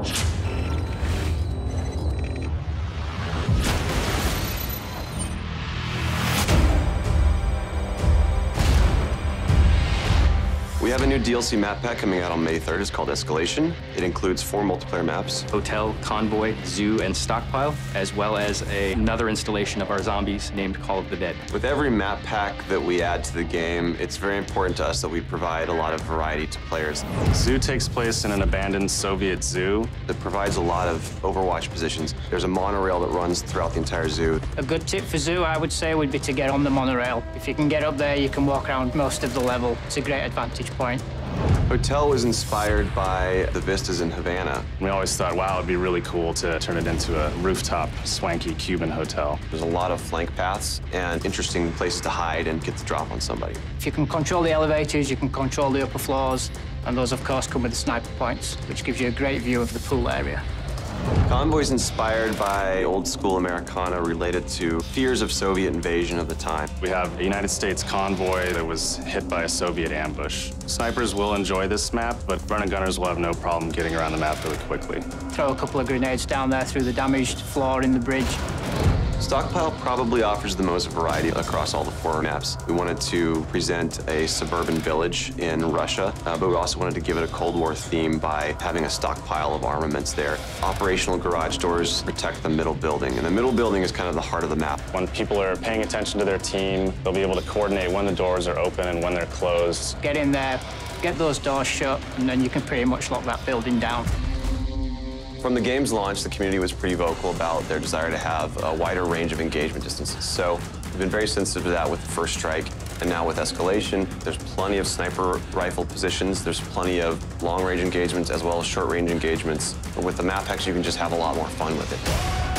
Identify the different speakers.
Speaker 1: Thank We have a new DLC map pack coming out on May 3rd. It's called Escalation. It includes four multiplayer maps.
Speaker 2: Hotel, Convoy, Zoo, and Stockpile, as well as a, another installation of our zombies named Call of the Dead.
Speaker 1: With every map pack that we add to the game, it's very important to us that we provide a lot of variety to players.
Speaker 3: Zoo takes place in an abandoned Soviet zoo.
Speaker 1: It provides a lot of Overwatch positions. There's a monorail that runs throughout the entire zoo.
Speaker 4: A good tip for Zoo, I would say, would be to get on the monorail. If you can get up there, you can walk around most of the level. It's a great advantage point.
Speaker 1: Hotel was inspired by the vistas in Havana.
Speaker 3: We always thought, wow, it'd be really cool to turn it into a rooftop, swanky Cuban hotel.
Speaker 1: There's a lot of flank paths and interesting places to hide and get the drop on somebody.
Speaker 4: If you can control the elevators, you can control the upper floors, and those, of course, come with the sniper points, which gives you a great view of the pool area.
Speaker 1: Convoy's inspired by old school Americana related to fears of Soviet invasion of the time.
Speaker 3: We have a United States convoy that was hit by a Soviet ambush. Snipers will enjoy this map, but running gunners will have no problem getting around the map really quickly.
Speaker 4: Throw a couple of grenades down there through the damaged floor in the bridge.
Speaker 1: Stockpile probably offers the most variety across all the four maps. We wanted to present a suburban village in Russia, uh, but we also wanted to give it a Cold War theme by having a stockpile of armaments there. Operational garage doors protect the middle building, and the middle building is kind of the heart of the map.
Speaker 3: When people are paying attention to their team, they'll be able to coordinate when the doors are open and when they're closed.
Speaker 4: Get in there, get those doors shut, and then you can pretty much lock that building down.
Speaker 1: From the game's launch, the community was pretty vocal about their desire to have a wider range of engagement distances. So we've been very sensitive to that with First Strike. And now with Escalation, there's plenty of sniper rifle positions. There's plenty of long-range engagements as well as short-range engagements. But with the map packs, you can just have a lot more fun with it.